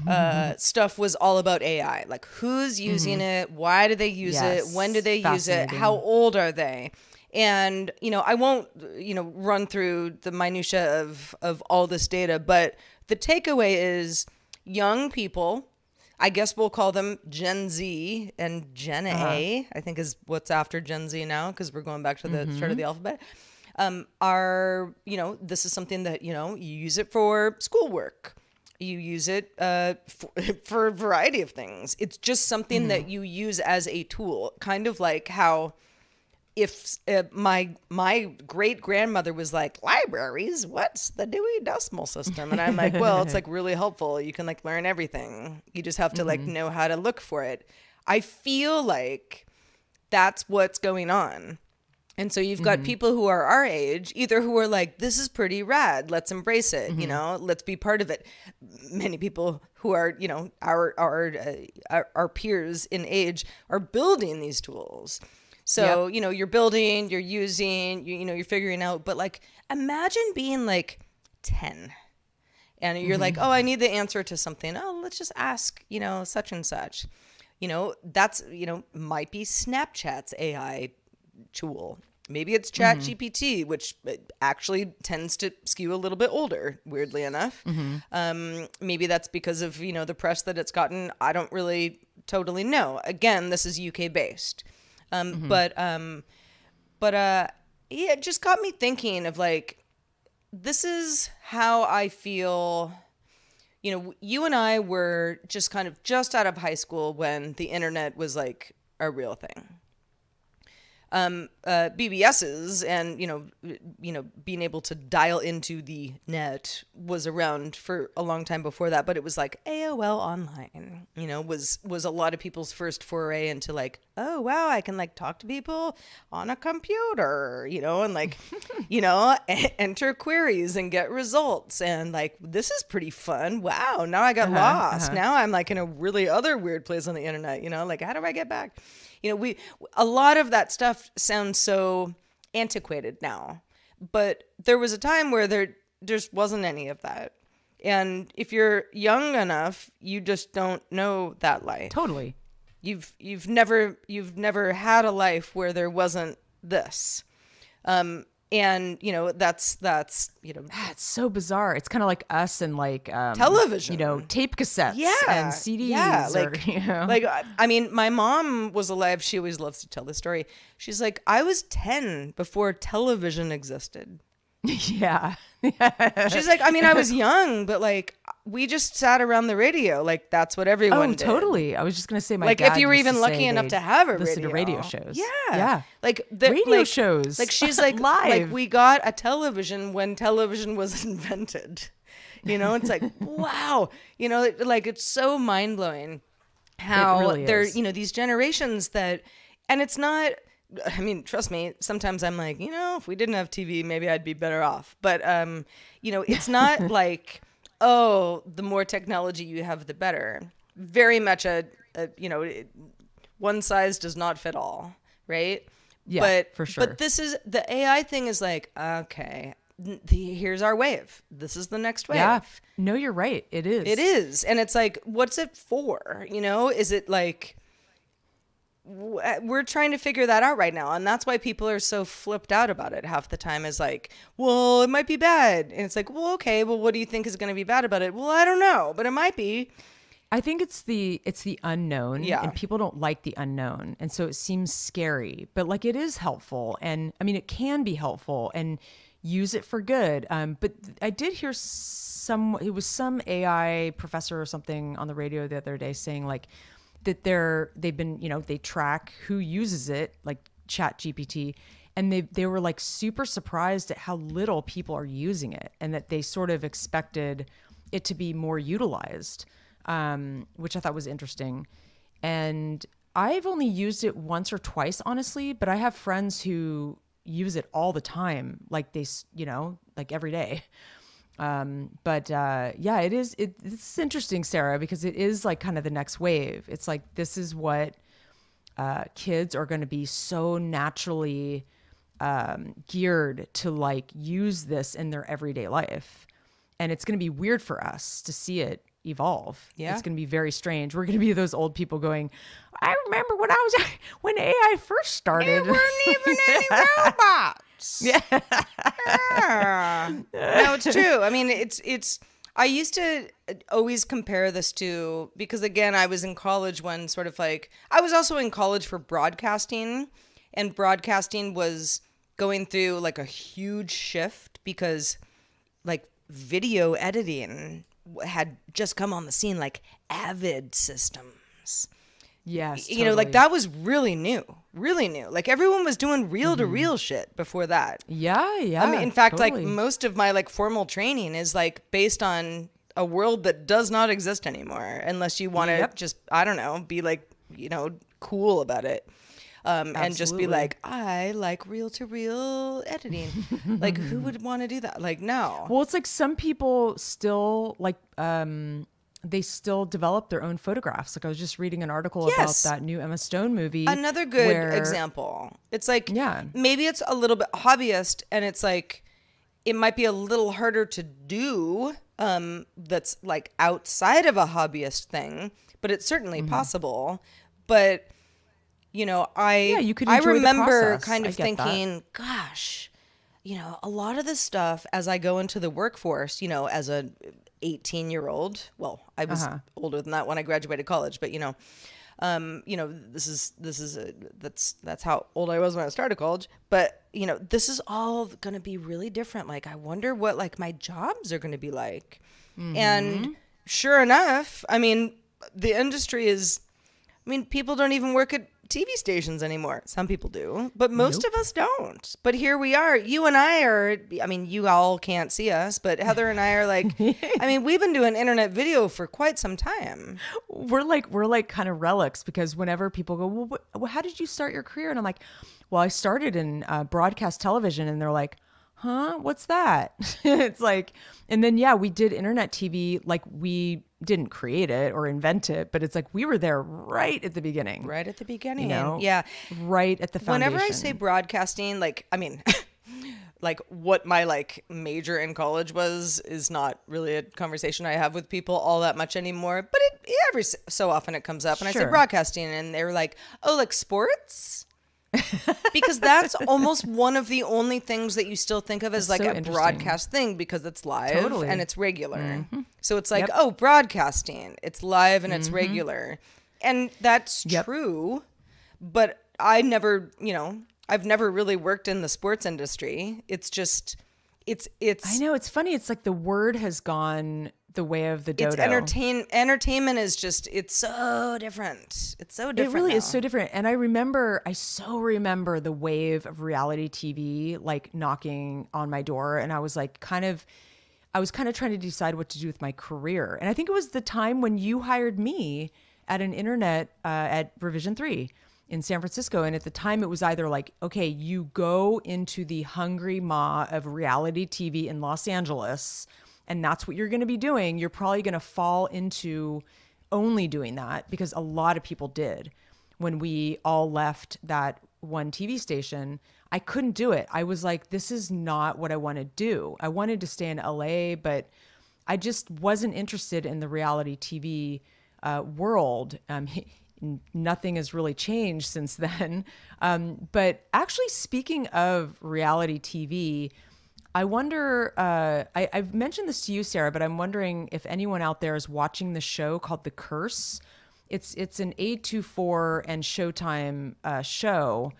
uh, stuff was all about AI. Like who's using it? Why do they use Yes. it? When do they use it? How old are they? And you know, I won't you know run through the minutia of of all this data, but the takeaway is young people. I guess we'll call them Gen Z and Gen A. I think is what's after Gen Z now because we're going back to the start of the alphabet. Um, are you know this is something that you know you use it for schoolwork you use it uh, for, for a variety of things. It's just something that you use as a tool, kind of like how if uh, my my great grandmother was like libraries, what's the Dewey Decimal System? And I'm like, well, it's like really helpful. You can like learn everything. You just have to like know how to look for it. I feel like that's what's going on. And so you've got mm-hmm. people who are our age, either who are like, this is pretty rad, let's embrace it, you mm-hmm. know, let's be part of it. Many people who are, you know, our our uh, our, our peers in age are building these tools. So, you know, you're building, you're using, you, you know, you're figuring out, but like imagine being like 10 and you're mm-hmm. like, oh, I need the answer to something. Oh, let's just ask, you know, such and such. You know, that's, you know, might be Snapchat's AI tool. Maybe it's Chat GPT, which uh, actually tends to skew a little bit older, weirdly enough. Um, maybe that's because of, you know, the press that it's gotten. I don't really totally know. Again, this is UK based. Um, But, um, but, uh, yeah, it just got me thinking of like, this is how I feel. You know, you and I were just kind of just out of high school when the internet was like a real thing. Um, uh, BBSs and you know, you know, being able to dial into the net was around for a long time before that. But it was like AOL Online, you know, was was a lot of people's first foray into like, oh wow, I can like talk to people on a computer, you know, and like, you know, enter queries and get results, and like this is pretty fun. Wow, now I got lost. Now I'm like in a really other weird place on the internet, you know, like how do I get back? You know, we a lot of that stuff sounds so antiquated now, but there was a time where there just wasn't any of that. And if you're young enough, you just don't know that life. Totally. You've you've never you've never had a life where there wasn't this. Um and you know that's that's you know It's so bizarre. It's kind of like us and like um, Television. you know, tape cassettes yeah and CDs. yeah or, like you know. like I- i mean my mom was alive she always loves to tell the story she's like i was 10 before television existed yeah. she's like i mean i was young but like we just sat around the radio like that's what everyone Oh, did. totally. I was just gonna say my like if you were even lucky enough to have a listen radio. to radio shows. Yeah. Yeah. Like the Radio like- shows. Like she's like Live. Like we got a television when television was invented. You know, it's like wow. You know, it- like it's so mind blowing how really there you know these generations that and it's not I mean, trust me, sometimes I'm like, you know, if we didn't have TV, maybe I'd be better off. But um, you know, it's not like oh, the more technology you have, the better. Very much a, a you know, it, one size does not fit all, right? Yeah, but, for sure. But this is the AI thing is like, okay, the, here's our wave. This is the next wave. Yeah. No, you're right. It is. It is. And it's like, what's it for? You know, is it like, we're trying to figure that out right now. And that's why people are so flipped out about it half the time is like, well, it might be bad. And it's like, well, okay, well, what do you think is going to be bad about it? Well, I don't know, but it might be. I think it's the it's the unknown. Yeah. And people don't like the unknown. And so it seems scary. But like it is helpful. And I mean it can be helpful and use it for good. Um, but I did hear some it was some AI professor or something on the radio the other day saying like that they're they've been, you know, they track who uses it, like Chat GPT, and they they were like super surprised at how little people are using it and that they sort of expected it to be more utilized um, which I thought was interesting. And I've only used it once or twice, honestly, but I have friends who use it all the time, like they, you know, like every day. Um, but uh, yeah, it is. It, it's interesting, Sarah, because it is like kind of the next wave. It's like this is what uh, kids are going to be so naturally um, geared to like use this in their everyday life, and it's going to be weird for us to see it evolve. Yeah. it's going to be very strange. We're going to be those old people going, "I remember when I was when AI first started." There weren't even any robots. Yeah. No, it's true. I mean, it's it's. I used to uh, always compare this to because again, I was in college when sort of like I was also in college for broadcasting, and broadcasting was going through like a huge shift because like video editing had just come on the scene, like Avid systems yes, you know like that was really new really new. Like everyone was doing reel to reel shit before that. Yeah, yeah. i mean in fact totally. like most of my like formal training is like based on a world that does not exist anymore unless you want to Yep. just i don't know be like you know cool about it. Um, and just be like i like reel to reel editing. Like who would want to do that? Like no. Well, it's like some people still like um they still develop their own photographs. Like I was just reading an article Yes. about that new Emma Stone movie. another good where- example. It's like Yeah. maybe it's a little bit hobbyist and it's like it might be a little harder to do um that's like outside of a hobbyist thing, but it's certainly Mm-hmm. possible. But you know, I Yeah, you could I remember kind of get that. thinking, gosh, you know, a lot of this stuff as I go into the workforce, you know, as a 18 year old, well, I was Uh-huh. older than that when I graduated college, but you know, um, you know, this is this is a, that's that's how old I was when I started college. But you know, this is all going to be really different. Like, I wonder what like my jobs are going to be like. And sure enough, I mean, the industry is. I mean, people don't even work at TV stations anymore. Some people do, but most of us don't. But here we are. You and I are, I mean, you all can't see us, but Heather and I are like, I mean, we've been doing internet video for quite some time. we're like we're like kind of relics because whenever people go, well, well, how did you start your career? And I'm like, well, I started in uh, broadcast television, and they're like, huh, what's that? it's like, and then yeah, we did internet TV. Like we didn't create it or invent it, but it's like we were there right at the beginning, Right at the beginning. You know, yeah. right at the foundation. Whenever I say broadcasting, like, I mean, like what my like major in college was is not really a conversation I have with people all that much anymore. But it every so often it comes up, and I say broadcasting, and they're like, "Oh, like sports." Because that's almost one of the only things that you still think of as like so a broadcast thing because it's live Totally. Mm-hmm. and it's regular. So it's like, Yep. Mm-hmm. oh, broadcasting, it's live and it's regular. And that's Yep. true, but I never, you know, I've never really worked in the sports industry. It's just it's it's I know it's funny. It's like the word has gone the way of the dodo. it's entertain entertainment is just it's so different. It's so different. It really is so different. And I remember, I so remember the wave of reality TV like knocking on my door. And I was like, kind of, I was kind of trying to decide what to do with my career. And I think it was the time when you hired me at an internet uh, at Revision 3 in San Francisco. And at the time, it was either like, okay, you go into the hungry maw of reality TV in Los Angeles and that's what you're going to be doing, you're probably going to fall into only doing that because a lot of people did when we all left that one TV station. I couldn't do it. I was like, this is not what I want to do. I wanted to stay in LA, but I just wasn't interested in the reality TV uh, world. Um, nothing has really changed since then. Um, but actually, speaking of reality TV, I wonder. Uh, I, I've mentioned this to you, Sarah, but I'm wondering if anyone out there is watching the show called The Curse. It's it's an A24 and Showtime uh, show,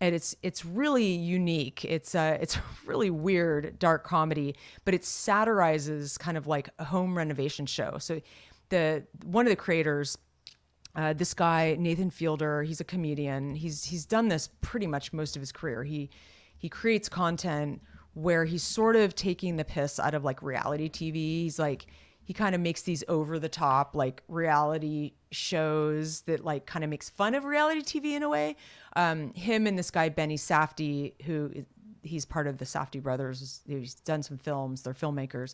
and it's it's really unique. It's uh it's a really weird dark comedy, but it satirizes kind of like a home renovation show. So the one of the creators uh, this guy Nathan Fielder, he's a comedian. He's he's done this pretty much most of his career. He he creates content where he's sort of taking the piss out of like reality TV. He's like he kind of makes these over the top like reality shows that like kind of makes fun of reality TV in a way. Um, him and this guy Benny Safdie, who he's part of the Safdie brothers. He's done some films. They're filmmakers,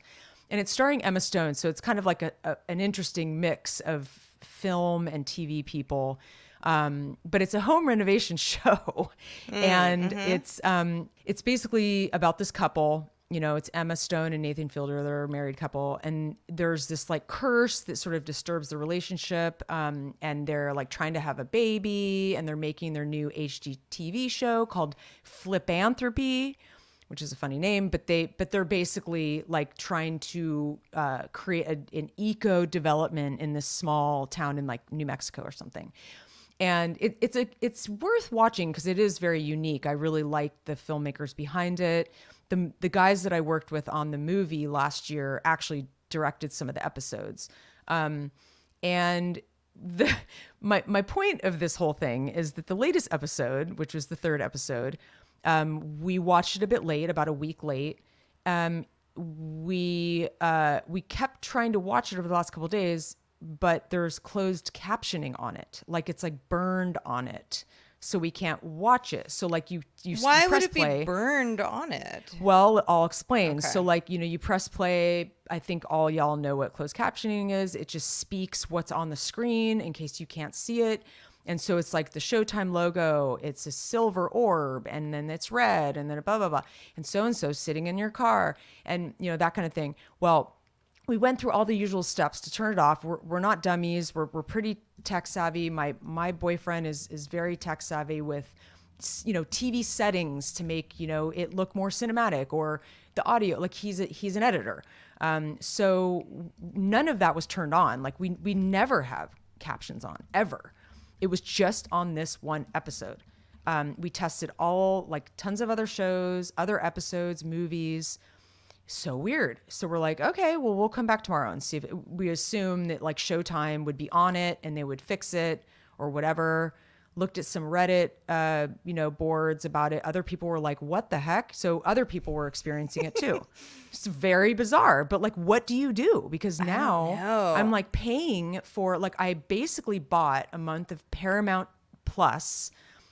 and it's starring Emma Stone. So it's kind of like a, a an interesting mix of film and TV people. Um, but it's a home renovation show, and it's um, it's basically about this couple. You know, it's Emma Stone and Nathan Fielder. They're a married couple, and there's this like curse that sort of disturbs the relationship. Um, and they're like trying to have a baby, and they're making their new HGTV show called Fliplanthropy which is a funny name, but they but they're basically like trying to uh, create a, an eco development in this small town in like New Mexico or something. And it, it's a it's worth watching because it is very unique. I really like the filmmakers behind it. The the guys that I worked with on the movie last year actually directed some of the episodes. Um, and the my my point of this whole thing is that the latest episode, which was the third episode, um, we watched it a bit late, about a week late. Um, we uh, we kept trying to watch it over the last couple days, but there's closed captioning on it, like it's like burned on it, so we can't watch it. So like you you Why press would it play. be burned on it? Well, I'll explain. So, like, you know, you press play. I think all y'all know what closed captioning is. It just speaks what's on the screen in case you can't see it. And so it's like the Showtime logo, it's a silver orb, and then it's red, and then blah, blah, blah. And so and so sitting in your car, and, you know, that kind of thing. Well, we went through all the usual steps to turn it off. We're, we're not dummies. We're, we're pretty tech savvy. My my boyfriend is is very tech savvy with you know TV settings to make you know it look more cinematic or the audio. Like he's a, he's an editor. Um, so none of that was turned on. Like we we never have captions on ever. It was just on this one episode. Um, we tested all like tons of other shows, other episodes, movies so weird. So we're like, okay, well, we'll come back tomorrow and see if we assume that like Showtime would be on it and they would fix it or whatever. Looked at some Reddit, uh, you know, boards about it. Other people were like, "What the heck?" So other people were experiencing it too. it's very bizarre. But like, what do you do? Because now. I'm like paying for like I basically bought a month of Paramount Plus,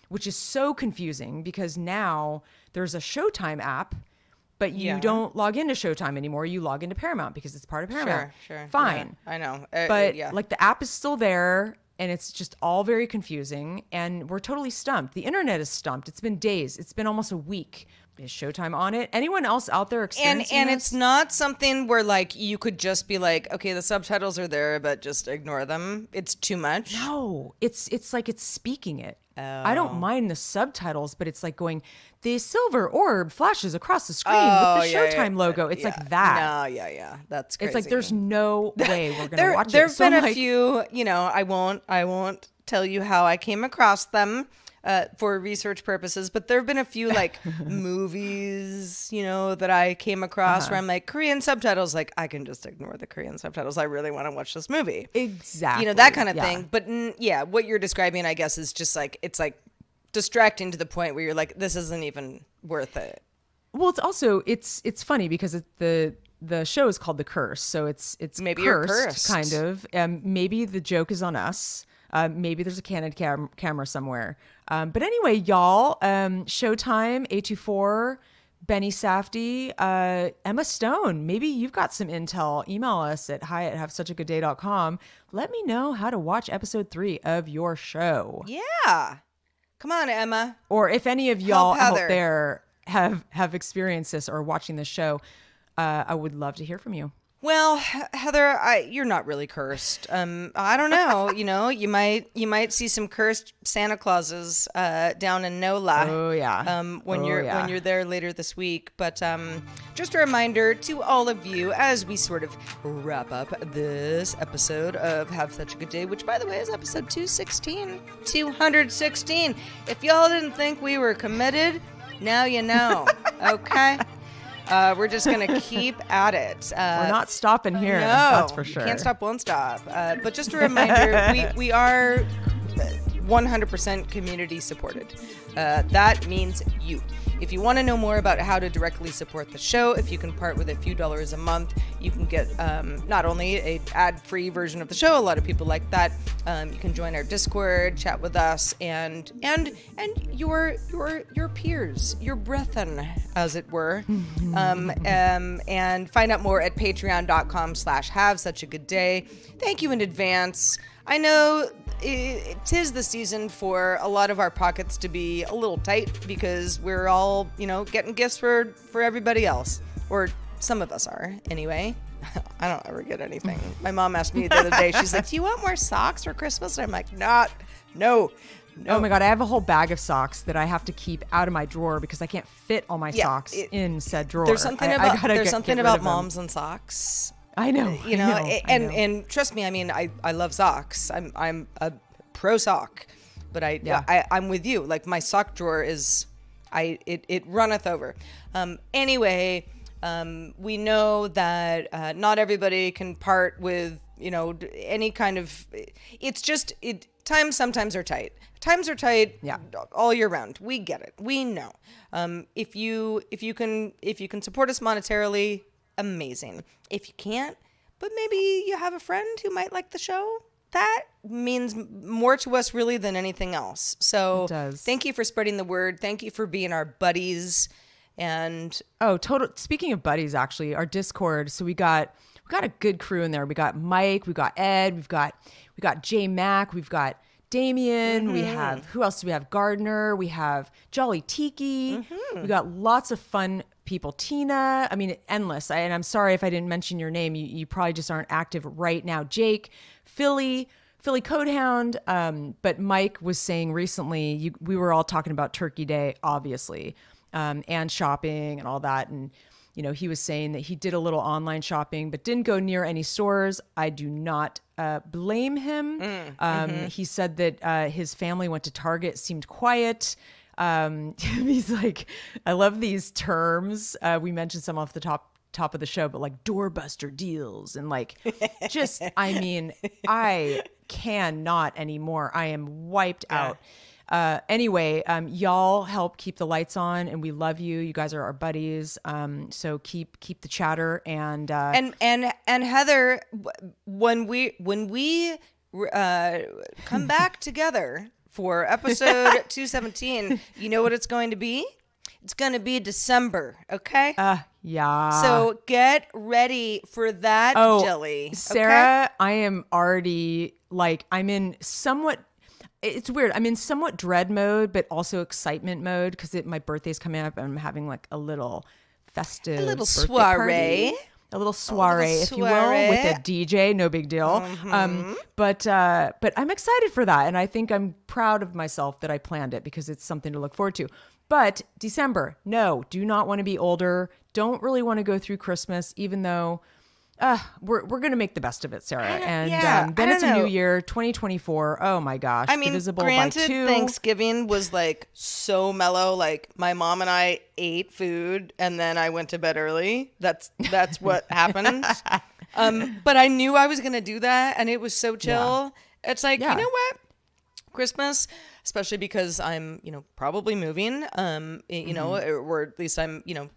which is so confusing because now there's a Showtime app but you Yeah. don't log into Showtime anymore. You log into Paramount because it's part of Paramount. Sure, sure. Fine. Yeah, I know. Uh, But yeah. like the app is still there and it's just all very confusing and we're totally stumped. The internet is stumped. It's been days. It's been almost a week. Is Showtime on it? Anyone else out there and experiencing and this? it's not something where like you could just be like, okay, the subtitles are there, but just ignore them. It's too much. No, it's it's like it's speaking it. I don't Oh. mind the subtitles, but it's like going, the silver orb flashes across the screen Oh, with the oh, yeah, yeah, Showtime logo. It's yeah. like that. No, yeah, yeah. That's crazy. It's like there's no way we're gonna there, watch there it. have So been I'm a like, few you know i won't i won't tell you how i came across them uh, for research purposes but there have been a few like movies you know that i came across Uh-huh. where i'm like korean subtitles like i can just ignore the korean subtitles i really want to watch this movie Exactly. you know that kind of yeah. thing but mm, yeah what you're describing i guess is just like it's like distracting to the point where you're like this isn't even worth it Well, it's also it's it's funny because it, the the show is called The Curse, so it's it's Maybe cursed, cursed. kind of. Um, maybe the joke is on us. Uh, maybe there's a candid cam- camera somewhere. Um, but anyway, y'all, um, Showtime A24 Benny Safdie, uh, Emma Stone. Maybe you've got some intel. Email us at hi at have such a good day.com. Let me know how to watch episode three of your show. Yeah. Come on, Emma. Or if any of y'all out there have have experienced this or watching this show, uh, I would love to hear from you. Well, Heather, I, you're not really cursed. Um, I don't know. you know, you might you might see some cursed Santa Clauses uh, down in NOLA. Oh, yeah. Um, when Oh, you're yeah. when you're there later this week. But um, just a reminder to all of you as we sort of wrap up this episode of Have Such a Good Day, which by the way is episode 216, 216. If y'all didn't think we were committed, now you know. Okay. Uh, we're just gonna keep at it. Uh, We're not stopping here. no, that's for sure. Can't stop, won't stop. Uh, but just a reminder, we, we are 100% community supported. Uh, that means you. If you want to know more about how to directly support the show, if you can part with a few dollars a month, you can get um, not only a ad-free version of the show. A lot of people like that. Um, you can join our Discord, chat with us, and and and your your your peers, your brethren, as it were, um, um, and find out more at Patreon.com/slash Have Such a Good Day. Thank you in advance. I know it, tis the season for a lot of our pockets to be a little tight because we're all, you know, getting gifts for for everybody else, or some of us are anyway. I don't ever get anything. My mom asked me the other day. She's like, "Do you want more socks for Christmas?" And I'm like, "Not, no, no." Oh my god, I have a whole bag of socks that I have to keep out of my drawer because I can't fit all my Yeah, socks it- in said drawer. There's something I- I about gotta there's get- something get about moms and socks. I know. you I know, know, I and know. and trust me, I mean, I I love socks. I'm I'm a pro sock, but I Yeah. I I'm with you. Like my sock drawer is, I it it runneth over. Um. Anyway, um, we know that uh, not everybody can part with you know any kind of. It's just it. Times sometimes are tight. Times are tight. Yeah. all year round. We get it. We know. Um, if you if you can if you can support us monetarily, amazing. If you can't, but maybe you have a friend who might like the show. That means more to us really than anything else. So It does. thank you for spreading the word. Thank you for being our buddies. And Oh, total. Speaking of buddies, actually, our Discord. So we got we got a good crew in there. We got Mike, we got Ed, we've got we got J Mac, we've got Damien. We mm-hmm. have who else do we have? Gardner. We have Jolly Tiki. Mm-hmm. We got lots of fun people. Tina. I mean, endless. I, and I'm sorry if I didn't mention your name. You, you probably just aren't active right now. Jake, Philly. Philly Codehound, um, but Mike was saying recently, you, we were all talking about Turkey Day, obviously, um, and shopping and all that. And, you know, he was saying that he did a little online shopping, but didn't go near any stores. I do not uh, blame him. um, He said that uh, his family went to Target, seemed quiet. Um, he's like, I love these terms. Uh, we mentioned some off the top top of the show, but like doorbuster deals and like just, I mean, I cannot anymore. I am wiped out. Uh, anyway, um, y'all help keep the lights on, and we love you. You guys are our buddies. Um, so keep keep the chatter and uh, and and and Heather, when we when we uh, come back together for episode 217, you know what it's going to be? It's going to be December, okay? uh, yeah. so get ready for that oh, jelly. okay? Sarah, I am already like I'm in somewhat. It's weird. I'm in somewhat dread mode, but also excitement mode because my birthday's coming up and I'm having like a little festive, A little soiree. party. A little soiree, if you will, with a DJ. No big deal. Mm-hmm. Um, but uh, but I'm excited for that, and I think I'm proud of myself that I planned it because it's something to look forward to. But December, no, do not want to be older. Don't really want to go through Christmas, even though uh, we're we're gonna make the best of it, Sarah. And yeah, um, then it's don't a new year, 2024. Oh my gosh, I mean, divisible granted, by two. Thanksgiving was like so mellow. Like my mom and I ate food, and then I went to bed early. That's that's what happened. Um, but I knew I was gonna do that, and it was so chill. It's like Yeah. you know what, Christmas, especially because I'm you know probably moving. Um, you know, Mm-hmm. or at least I'm you know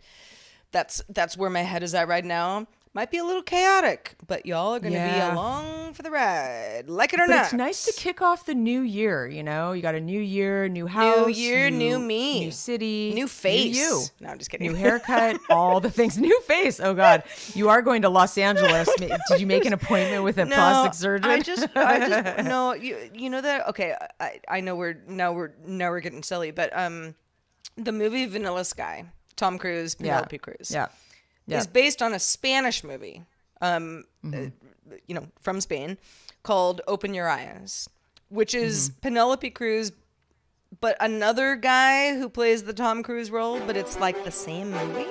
that's that's where my head is at right now. Might be a little chaotic, but y'all are going to Yeah. be along for the ride, like it or But not. it's nice to kick off the new year. You know, you got a new year, new house, new year, new me. new city, New face. you. No, I'm just kidding. New haircut, all the things. New face. Oh God, you are going to Los Angeles. Did you make an appointment with a plastic surgeon? I just, I just, no, you, you know that. Okay, I, I know we're now we're now we're getting silly, but um, the movie Vanilla Sky, Tom Cruise, yeah, Penelope Cruz, yeah, yeah. is based on a Spanish movie, um, Mm-hmm. uh, you know, from Spain, called Open Your Eyes, which is Mm-hmm. Penelope Cruz, but another guy who plays the Tom Cruise role, but it's like the same movie.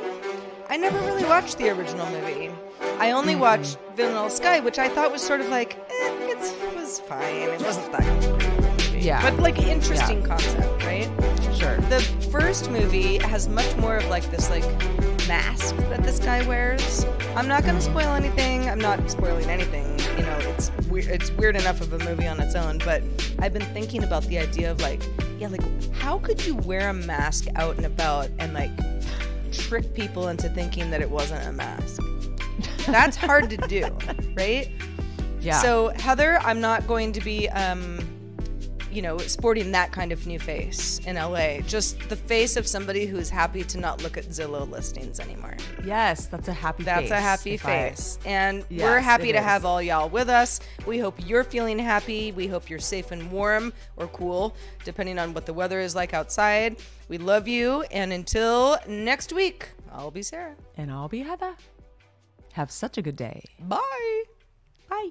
I never really watched the original movie. I only Mm-hmm. watched Vanilla Sky, which I thought was sort of like, eh, it's, it was fine. It wasn't that great of a movie. Yeah. But like interesting concept, right? sure. The first movie has much more of like this like mask that this guy wears. I'm not gonna spoil anything. I'm not spoiling anything. You know, it's weird. It's weird enough of a movie on its own. But I've been thinking about the idea of like, yeah, like how could you wear a mask out and about and like trick people into thinking that it wasn't a mask? That's hard to do, right? yeah. So Heather, I'm not going to be, um, you know, sporting that kind of new face in LA. Just the face of somebody who's happy to not look at Zillow listings anymore. yes, that's a happy. That's face, That's a happy if I- face. and we're happy to is. have all y'all with us. We hope you're feeling happy. We hope you're safe and warm or cool, depending on what the weather is like outside. We love you. And until next week, I'll be Sarah. and I'll be Heather. Have such a good day. Bye. Bye.